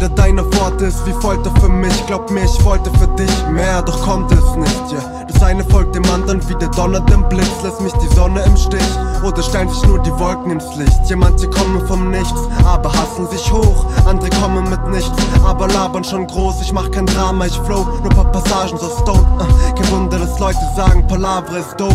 Jeder deiner Worte ist wie Folter für mich. Glaub mir, ich wollte für dich mehr, doch konnte es nicht, yeah Das eine folgt dem anderen wie der Donner dem Blitz. Lass mich die Sonne im Stich oder stellen sich nur die Wolken ins Licht. Ja, manche kommen vom Nichts, aber hassen sich hoch. Andere kommen mit nichts, aber labern schon groß. Ich mach kein Drama, ich flow, nur paar Passagen so stone uh, äh, Kein Wunder, dass Leute sagen, Palavra ist dope.